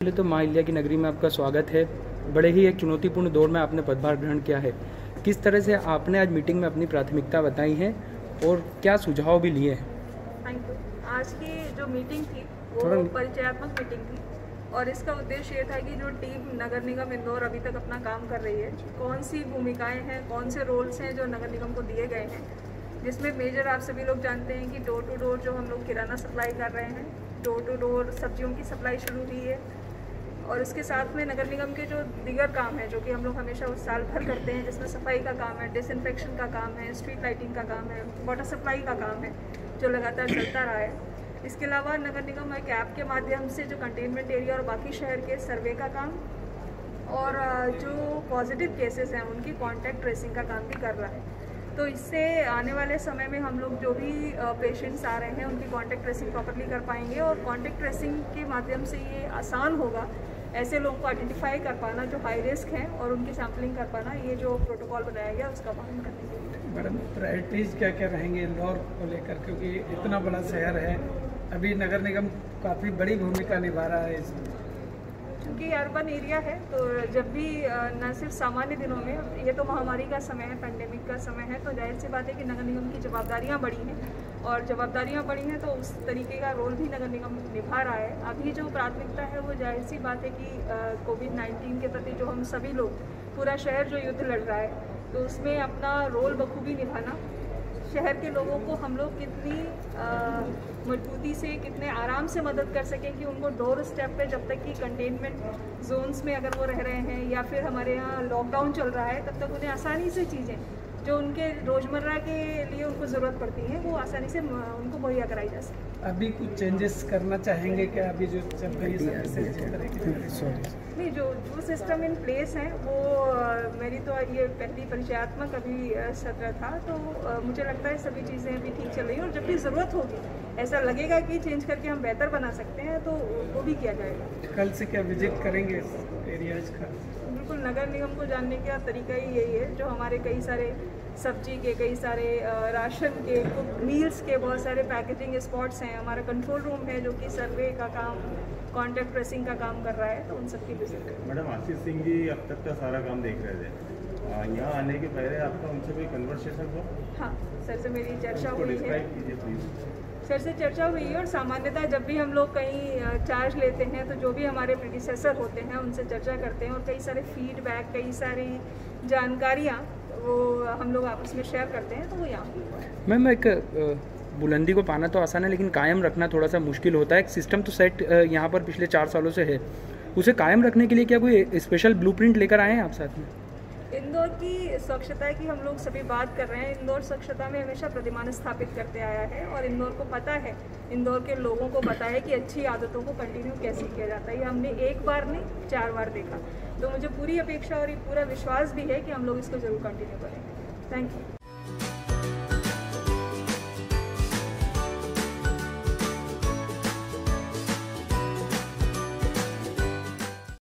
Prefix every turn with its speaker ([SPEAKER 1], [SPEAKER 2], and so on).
[SPEAKER 1] पहले तो माँ इल्या की नगरी में आपका स्वागत है। बड़े ही एक चुनौतीपूर्ण दौर में आपने पदभार ग्रहण किया है। किस तरह से आपने आज मीटिंग में अपनी प्राथमिकता बताई है और क्या सुझाव भी लिए हैं?
[SPEAKER 2] थैंक यू आज की जो मीटिंग थी वो परिचयात्मक मीटिंग थी और इसका उद्देश्य ये था कि जो टीम नगर निगम इंदौर अभी तक अपना काम कर रही है कौन सी भूमिकाएँ हैं कौन से रोल्स हैं जो नगर निगम को दिए गए हैं जिसमें मेजर आप सभी लोग जानते हैं कि डोर टू डोर जो हम लोग किराना सप्लाई कर रहे हैं डोर टू डोर सब्जियों की सप्लाई शुरू हुई है और इसके साथ में नगर निगम के जो दीगर काम है, जो कि हम लोग हमेशा उस साल भर करते हैं, जिसमें सफ़ाई का काम है डिसइंफेक्शन का काम है स्ट्रीट लाइटिंग का काम है वाटर सप्लाई का काम है, जो लगातार चलता रहा है। इसके अलावा नगर निगम एक ऐप के माध्यम से जो कंटेनमेंट एरिया और बाकी शहर के सर्वे का काम और, जो पॉजिटिव केसेस हैं, उनकी कॉन्टैक्ट ट्रेसिंग का काम भी कर रहा है। तो इससे आने वाले समय में हम लोग जो भी पेशेंट्स आ रहे हैं, उनकी कॉन्टैक्ट ट्रेसिंग प्रॉपरली कर पाएँगे और कॉन्टैक्ट ट्रेसिंग के माध्यम से ये आसान होगा। ऐसे लोगों को आइडेंटिफाई कर पाना जो हाई रिस्क हैं और उनकी सैम्पलिंग कर पाना, ये जो प्रोटोकॉल बनाया गया, उसका पालन करने के लिए।
[SPEAKER 3] मैडम प्रायोरिटीज़ क्या क्या रहेंगे इंदौर को लेकर? क्योंकि इतना बड़ा शहर है, अभी नगर निगम काफ़ी बड़ी भूमिका निभा रहा है इसमें।
[SPEAKER 2] क्योंकि अर्बन एरिया है तो जब भी न सिर्फ़ सामान्य दिनों में, ये तो महामारी का समय है पेंडेमिक का समय है तो ज़ाहिर सी बात है कि नगर निगम की जवाबदारियाँ बढ़ी हैं। और जवाबदारियाँ बढ़ी हैं तो उस तरीके का रोल भी नगर निगम निभा रहा है। अभी जो प्राथमिकता है, वो ज़ाहिर सी बात है कि कोविड नाइन्टीन के प्रति जो हम सभी लोग, पूरा शहर जो युद्ध लड़ रहा है तो उसमें अपना रोल बखूबी निभाना। शहर के लोगों को हम लोग कितनी मजबूती से, कितने आराम से मदद कर सकें कि उनको डोर स्टेप पे जब तक कि कंटेनमेंट जोन्स में अगर वो रह रहे हैं या फिर हमारे यहाँ लॉकडाउन चल रहा है, तब तक उन्हें आसानी से चीज़ें जो उनके रोज़मर्रा के लिए उनको ज़रूरत पड़ती है वो आसानी से उनको मुहैया कराई जा सके।
[SPEAKER 3] अभी कुछ चेंजेस करना चाहेंगे क्या? अभी जो चल रही है
[SPEAKER 2] नहीं जो जो सिस्टम इन प्लेस है वो मेरी तो ये पहली परिचयात्मक अभी सत्र था तो मुझे लगता है सभी चीज़ें अभी ठीक चल रही हैं और जब भी ज़रूरत होगी ऐसा लगेगा कि चेंज करके हम बेहतर बना सकते हैं तो वो भी किया जाएगा।
[SPEAKER 3] कल से क्या विज़िट करेंगे? एरियाज़ का
[SPEAKER 2] बिल्कुल नगर निगम को जानने का तरीका ही यही है जो हमारे कई सारे सब्ज़ी के कई सारे राशन के कुक मील्स के बहुत सारे पैकेजिंग स्पॉट्स हैं। हमारा कंट्रोल रूम है जो कि सर्वे का काम कॉन्टैक्ट ट्रेसिंग का काम कर रहा है तो उन सब की विज़िट करें।
[SPEAKER 4] मैडम आशीष सिंह जी अब तक का सारा काम देख रहे थे। यहाँ आने के पहले आपका उनसे कोई कन्वर्सेशन हुआ
[SPEAKER 2] हाँ सर से मेरी चर्चा हुई है। सर से चर्चा हुई है और सामान्यतः जब भी हम लोग कहीं चार्ज लेते हैं तो जो भी हमारे प्रिडिसेसर होते हैं, उनसे चर्चा करते हैं और कई सारे फीडबैक कई सारी जानकारियाँ वो हम लोग आपस में शेयर करते हैं तो वो यहाँ
[SPEAKER 1] मैम, एक बुलंदी को पाना तो आसान है, लेकिन कायम रखना थोड़ा सा मुश्किल होता है। एक सिस्टम तो सेट यहाँ पर पिछले चार सालों से है। उसे कायम रखने के लिए क्या कोई स्पेशल ब्लूप्रिंट लेकर आए हैं आप साथ में?
[SPEAKER 2] इंदौर की स्वच्छता की हम लोग सभी बात कर रहे हैं। इंदौर स्वच्छता में हमेशा प्रतिमान स्थापित करते आया है और इंदौर को पता है। इंदौर के लोगों को पता है कि अच्छी आदतों को कंटिन्यू कैसे किया जाता है। ये हमने एक बार नहीं, चार बार देखा। तो मुझे पूरी अपेक्षा और ये पूरा विश्वास भी है कि हम लोग इसको ज़रूर कंटिन्यू करेंगे। Thank you